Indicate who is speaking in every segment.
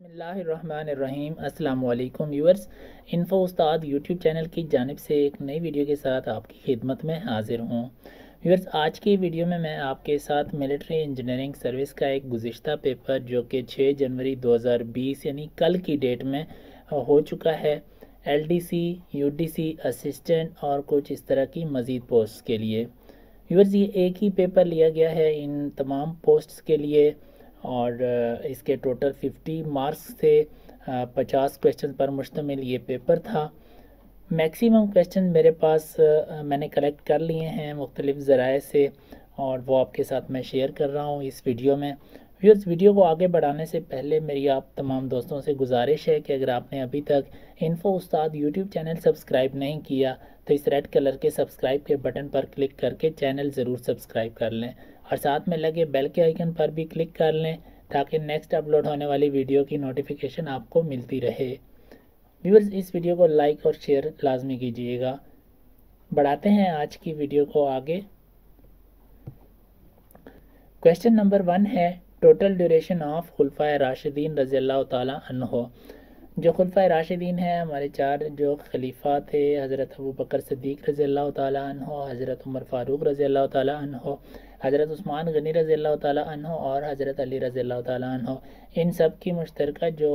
Speaker 1: بسم اللہ الرحمن الرحیم۔ السلام علیکم ویورز۔ انفو استاد یوٹیوب چینل کی جانب سے ایک نئی ویڈیو کے ساتھ آپ کی خدمت میں حاضر ہوں۔ ویورز، آج کی ویڈیو میں میں آپ کے ساتھ ملٹری انجینئرنگ سروس کا ایک گزشتہ پیپر جو کہ چھ جنوری دو ہزار بیس یعنی کل کی ڈیٹ میں ہو چکا ہے۔ L D C U D C assistant اور کچھ اس طرح کی مزید پوسٹ کے لیے۔ ویورز، یہ ایک ہی پیپر لیا گیا ہے۔ ان تمام پوسٹس کے لیے اور اس کے ٹوٹل ففٹی مارکس سے پچاس کویشچن پر مشتمل یہ پیپر تھا۔ میکسیمم کویشچن میرے پاس میں نے کلیکٹ کر لیے ہیں مختلف ذرائع سے اور وہ آپ کے ساتھ میں شیئر کر رہا ہوں اس ویڈیو میں۔ ویورز ویڈیو کو آگے بڑھانے سے پہلے میری آپ تمام دوستوں سے گزارش ہے کہ اگر آپ نے ابھی تک انفو استاد یوٹیوب چینل سبسکرائب نہیں کیا تو اس ریڈ کلر کے سبسکرائب کے بٹن پر کلک کر کے چینل ضرور سبسکرائب کر لیں۔ اور ساتھ میں لگے بیل کے آئیکن پر بھی کلک کر لیں تاکہ نیکسٹ اپلوڈ ہونے والی ویڈیو کی نوٹیفیکیشن آپ کو ملتی رہے۔ ویورز، اس ویڈیو کو لائک اور شیئر لازمی کیجیے گا۔ بڑھاتے ہیں آج کی ویڈیو کو آگے۔ کوشچن نمبر ون ہے ٹوٹل ڈیوریشن آف خلفۂ راشدین رضی اللہ تعالیٰ عنہ۔ جو خلفۂ راشدین ہیں، ہمارے چار جو خلیفہ تھے، حضرت ابو بکر صدیق رضی اللہ تعالیٰ عنہ، حضرت عمر فاروق رضی اللہ تعالیٰ عنہ، حضرت عثمان غنی رضی اللہ تعالیٰ عنہ اور حضرت علی رضی اللہ تعالیٰ عنہ۔ ان سب کی مشترکہ جو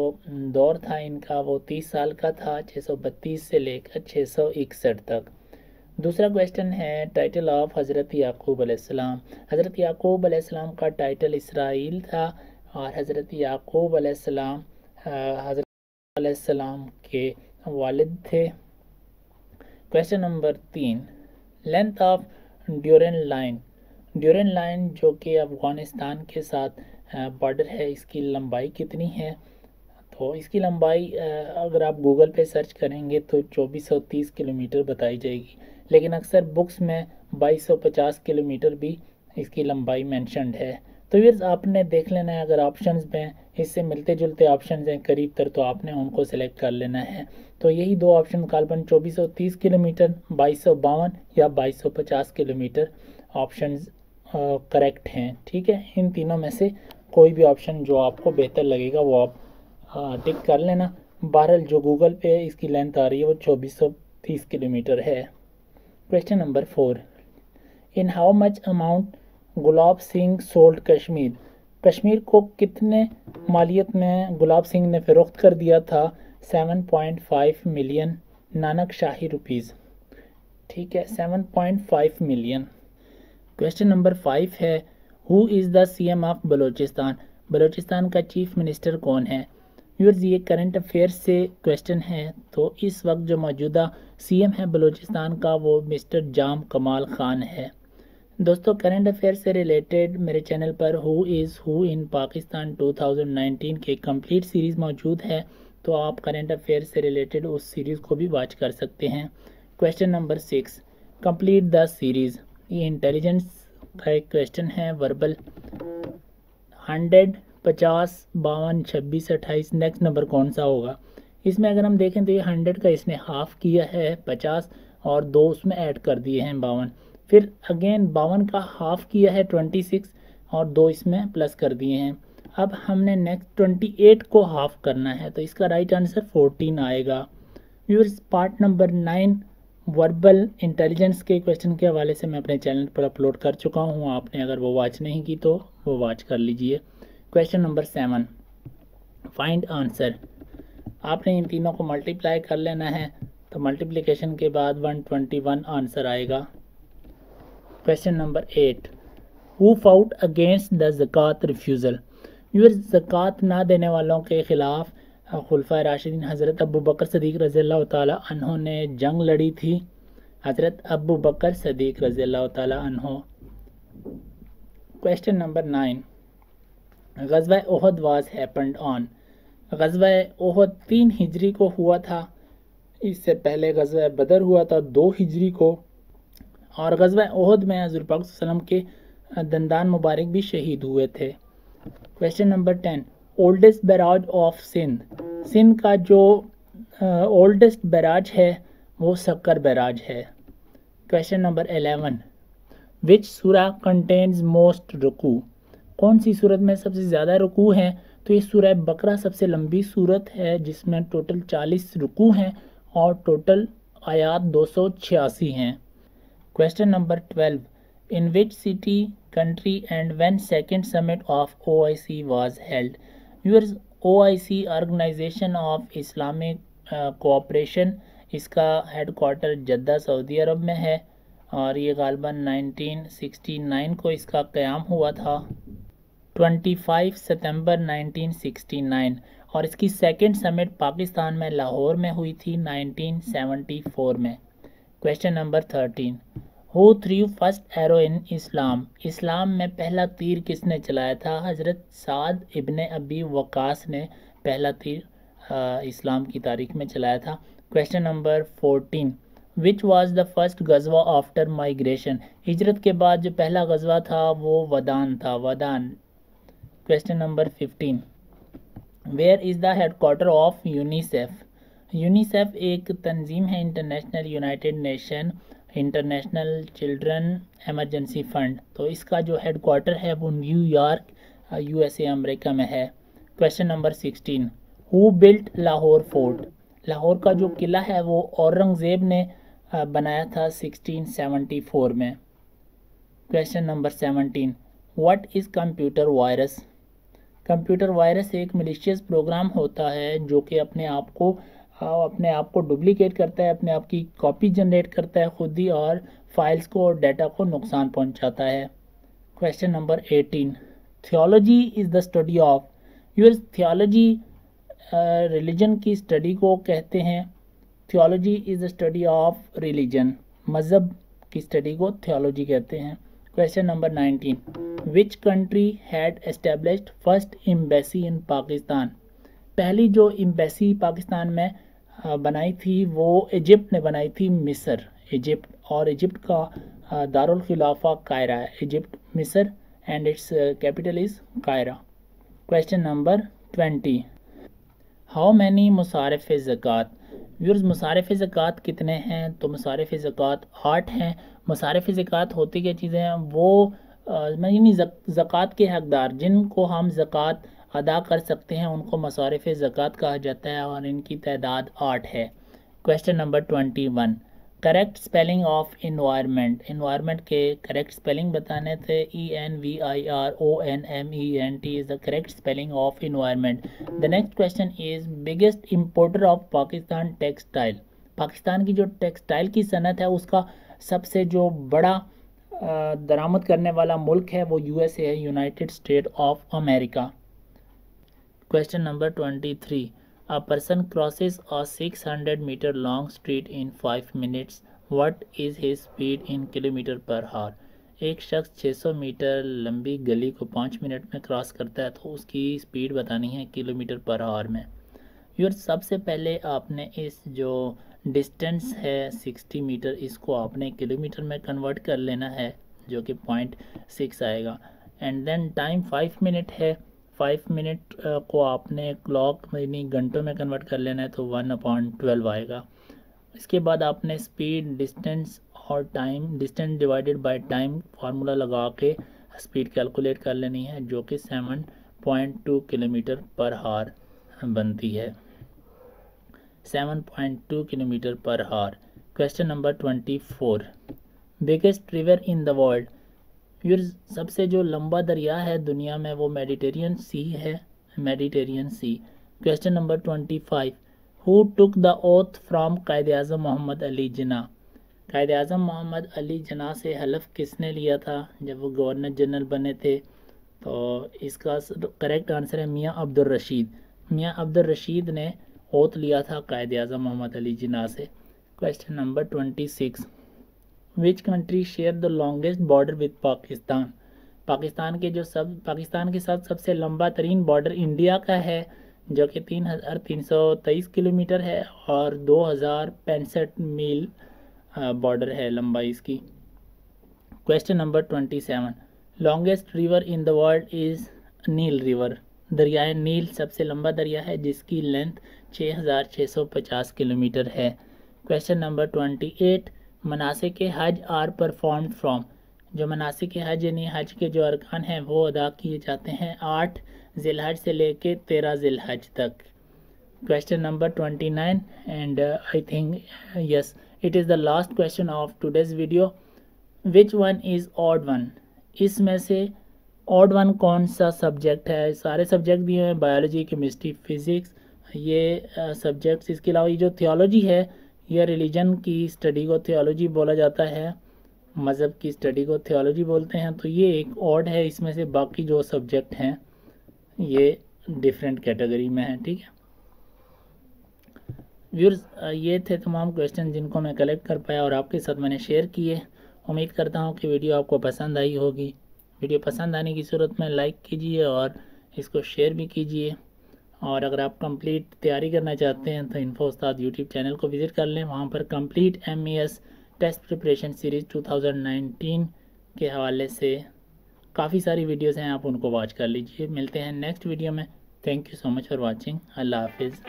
Speaker 1: دور تھا ان کا وہ تیس سال کا تھا، چھ سو بتیس سے لے کر چھ سو اکسٹھ تک۔ دوسرا کویشچن ہے ٹائٹل آف حضرت یعقوب علیہ السلام۔ حضرت یعقوب علیہ السلام کا ٹائٹل اسرائیل تھا اور حضرت یعقوب علیہ السلام حضرت علیہ السلام کے والد تھے۔ کویشچن نمبر تین length of Durand line Durand line جو کہ افغانستان کے ساتھ بارڈر ہے، اس کی لمبائی کتنی ہے؟ تو اس کی لمبائی اگر آپ گوگل پہ سرچ کریں گے تو چوبیس سو تیس کلو میٹر بتائی جائے گی۔ لیکن اکثر بکس میں بائیس سو پچاس کلو میٹر بھی اس کی لمبائی مینشنڈ ہے۔ تو یہ آپ نے دیکھ لینا ہے، اگر آپشنز میں اس سے ملتے جلتے آپشنز ہیں قریب تر، تو آپ نے ان کو سلیکٹ کر لینا ہے۔ تو یہی دو آپشن کالبن چوبیس سو تیس کلو میٹر بائیس سو باون یا بائیس سو پچاس کلو میٹر آپشنز کریکٹ ہیں۔ ٹھیک ہے؟ ان تینوں میں سے کوئی بھی آپشن جو آپ کو بہتر لگے گا، وہ آپ ٹک کر لینا۔ بہرحال جو گوگل پہ اس کی لینتھ آ رہی ہے، وہ چوبیس سو تیس کلو میٹر ہے۔ Question number four in how much amount Gulab Singh sold Kashmir. Kashmir کو کتنے مالیت میں گلاب سنگھ نے فروخت کر دیا تھا؟ Seven point five million Nanak Shahi rupees. ٹھیک ہے seven point five million question number five ہے who is the C M of Balochistan? Balochistan کا چیف منسٹر کون ہے؟ ویورز، یہ کرنٹ افیئر سے کوشچن ہے۔ تو اس وقت جو موجودہ سی ایم ہے بلوچستان کا، وہ مسٹر جام کمال خان ہے۔ دوستو کرنٹ افیئر سے ریلیٹڈ میرے channel per who is who in Pakistan 2019 کے کمپلیٹ سیریز موجود ہے۔ تو آپ کرنٹ افیئر سے ریلیٹڈ اس سیریز کو بھی واچ کر سکتے ہیں۔ Question number six complete the series یہ انٹیلیجنس کا ایک کویشچن ہے وربل ہنڈریڈ پچاس باون چھبیس اٹھائیس نیکسٹ نمبر کون سا ہوگا؟ اس میں اگر ہم دیکھیں تو یہ ہنڈریڈ کا اس نے ہاف کیا ہے، پچاس، اور دو اس میں ایڈ کر دیے ہیں، باون۔ پھر اگین باون کا ہاف کیا ہے ٹوینٹی سکس اور دو اس میں پلس کر دیے ہیں۔ اب ہم نے نیکسٹ ٹوینٹی ایٹ کو ہاف کرنا ہے تو اس کا رائٹ آنسر فورٹین آئے گا۔ Viewers part number nine verbal intelligence کے کوشچن کے حوالے سے میں اپنے چینل پر اپلوڈ کر چکا ہوں۔ آپ نے اگر وہ واچ نہیں کی تو وہ واچ کر لیجیے۔ Question number seven find answer آپ نے ان تینوں کو ملٹیپلائی کر لینا ہے تو ملٹیپلیکیشن کے بعد ون ٹوینٹی ون آنسر آئے گا۔ Question number eight who fought against the زکوٰۃ ریفیوزل یور زکوٰۃ نہ دینے والوں کے خلاف خلفۂ راشدین حضرت ابو بکر صدیق رضی اللہ تعالیٰ عنہ نے جنگ لڑی تھی۔ حضرت ابو بکر صدیق رضی اللہ تعالیٰ عنہ۔ کوشچن نمبر نائن غزوہ احد واز ہیپنڈ آن غزوہ احد تین ہجری کو ہوا تھا۔ اس سے پہلے غزوہ بدر ہوا تھا، دو ہجری کو۔ اور غزوہ احد میں حضور پاک صلی اللہ علیہ وسلم کے دندان مبارک بھی شہید ہوئے تھے۔ Question number ten oldest barrage of Sindh Sindh کا جو اولڈسٹ بیراج ہے، وہ سکر بیراج ہے۔ کوشچن نمبر الیون وچ سورہ کنٹینز موسٹ رکو کون سی صورت میں سب سے زیادہ رکو ہیں؟ تو یہ سورہ بقرہ سب سے لمبی صورت ہے، جس میں ٹوٹل چالیس رکو ہیں اور ٹوٹل آیات دو سو چھیاسی ہیں۔ Question number twelve in which city country and when second summit of O I C was held yours O I C organisation of Islamic cooperation اس کا ہیڈ کوارٹر جدہ سعودی عرب میں ہے اور یہ غالباً نائنٹین سکسٹی نائن کو اس کا قیام ہوا تھا twenty five September nineteen sixty nine اور اس کی سیکنڈ سمٹ پاکستان میں لاہور میں ہوئی تھی نائنٹین سیونٹی فور میں question number thirteen who threw first arrow in Islam اسلام میں پہلا تیر کس نے چلایا تھا؟ حضرت سعد ابن ابی وقاص نے پہلا تیر اسلام کی تاریخ میں چلایا تھا۔ Question number fourteen which was the first غزوہ آفٹر مائگریشن ہجرت کے بعد جو پہلا غزوہ تھا وہ ودان تھا، Waddan. Question number fifteen where is the headquarter of UNICEF UNICEF ایک تنظیم ہے international united nation, international children emergency fund. تو اس کا جو ہیڈ کوارٹر ہے وہ New York U S A, امریکہ میں ہے۔ Question number sixteen, who built Lahore fort? Lahore کا جو قلعہ ہے وہ اورنگزیب نے بنایا تھا سکسٹین سیونٹی فور میں۔ Question number seventeen, what is computer virus? Computer virus ایک ملیشیس پروگرام ہوتا ہے جو کہ اپنے آپ کو ہاں، اپنے آپ کو ڈپلیکیٹ کرتا ہے، اپنے آپ کی کاپی جنریٹ کرتا ہے خود ہی اور فائلز کو اور ڈیٹا کو نقصان پہنچاتا ہے۔ Question number eighteen theology is the study of your theology religion کی اسٹڈی کو کہتے ہیں۔ Theology is a study of religion مذہب کی اسٹڈی کو تھیولوجی کہتے ہیں۔ Question number nineteen which country had established first embassy in Pakistan پہلی جو امبیسی پاکستان میں بنائی تھی، وہ ایجپٹ نے بنائی تھی مصر۔ ایجپٹ، اور ایجپٹ کا دارالخلافہ قائرہ۔ ہے ایجپٹ، مصر and its capital is Kaira. Question number twenty how many مصارف زکوٰۃ؟ ویورز مصارف زکوٰۃ کتنے ہیں؟ تو مصارف زکوٰۃ آٹھ ہیں۔ مصارف زکوٰۃ ہوتی کیا چیزیں ہیں؟ وہ یعنی زکوٰۃ کے حقدار، جن کو ہم زکوٰۃ ادا کر سکتے ہیں، ان کو مصارف زکوٰۃ کہا جاتا ہے اور ان کی تعداد آٹھ ہے۔ Question number twenty one correct spelling of environment environment کے کریکٹ اسپیلنگ بتانے تھے۔ E N V I R O N M E N T is the correct spelling of environment the next question is biggest importer of Pakistan textile Pakistan کی جو textile کی صنعت ہے، اس کا سب سے جو بڑا درآمد کرنے والا ملک ہے وہ یو ایس اے ہے united state of America question number twenty three A person crosses a 600 meter long street in 5 minutes. What is his speed in kilometer per hour? ایک شخص 600 میٹر لمبی گلی کو پانچ منٹ میں کراس کرتا ہے تو اس کی سپیڈ بتانی ہے کلو میٹر پر آور میں یور سب سے پہلے آپ نے اس جو ڈسٹینس ہے 60 میٹر اس کو آپ نے کلو میٹر میں کنورٹ کر لینا ہے جو کہ پوائنٹ سکس آئے گا اینڈ دین ٹائم 5 منٹ ہے فائیو منٹ uh, کو آپ نے کلاک یعنی گھنٹوں میں کنورٹ کر لینا ہے تو ون اپان ٹویلو آئے گا۔ اس کے بعد آپ نے اسپیڈ ڈسٹینس اور time distance divided by time formula لگا کے اسپیڈ کیلکولیٹ کر لینی ہے جو کہ seven point two kilometre per hour بنتی ہے۔ Seven point two kilometre per hour question number twenty four biggest river in the world سب سے جو لمبا دریا ہے دنیا میں وہ میڈیٹیرین سی ہے Mediterranean sea. Question number twenty five who took the oath from Quaid Azam Muhammad Ali Jinnah? قائد اعظم محمد علی جناح سے حلف کس نے لیا تھا؟ جب وہ گورنر جنرل بنے تھے۔ تو اس کا کریکٹ آنسر ہے میاں عبد الرشید میاں عبد الرشید نے اوت لیا تھا قائد اعظم محمد علی جناح سے۔ Question number twenty six which country share the longest border with Pakistan Pakistan کے جو سب پاکستان کے ساتھ سب سے لمبا ترین بارڈر انڈیا کا ہے، جو کہ تین ہزار تین سو تیئیس کلو میٹر ہے اور دو ہزار پینسٹھ میل بارڈر ہے لمبائی اس کی۔ Question number twenty seven longest river in the world is Nile river دریائے نیل سب سے لمبا دریا ہے، جس کی لینتھ چھ ہزار چھ سو پچاس کلو میٹر ہے۔ کوشچن نمبر ٹوینٹی ایٹ مناسب حج آر پرفارمڈ فرام جو مناسب حج یعنی حج کے جو ارکان ہیں وہ ادا کیے جاتے ہیں آٹھ ذی الحج سے لے کے تیرہ ذی الحج تک. Question number twenty nine and I think yes it is the last question of today's video which one is odd one اس میں سے آڈ ون کون سا سبجیکٹ ہے سارے سبجیکٹ بھی ہیں بایولوجی کیمسٹری فزکس یہ سبجیکٹس اس کے علاوہ یہ جو تھیولوجی ہے یہ ریلیجن کی اسٹڈی کو تھیولوجی بولا جاتا ہے، مذہب کی اسٹڈی کو تھیولوجی بولتے ہیں، تو یہ ایک آڈ ہے، اس میں سے باقی جو سبجیکٹ ہیں، یہ ڈیفرنٹ کیٹیگری میں ہیں، ٹھیک ہے۔ ویورز یہ تھے تمام کوشچن جن کو میں کلیکٹ کر پایا اور آپ کے ساتھ میں نے شیئر کیے۔ امید کرتا ہوں کہ ویڈیو آپ کو پسند آئی ہوگی۔ ویڈیو پسند آنے کی صورت میں لائک کیجیے اور اس کو شیئر بھی کیجیے۔ اور اگر آپ کمپلیٹ تیاری کرنا چاہتے ہیں تو انفو استاد یوٹیوب چینل کو وزٹ کر لیں۔ وہاں پر complete M E S test preparation series 2019 کے حوالے سے کافی ساری ویڈیوز ہیں، آپ ان کو واچ کر لیجیے۔ ملتے ہیں نیکسٹ ویڈیو میں۔ Thank you so much for watching اللہ حافظ۔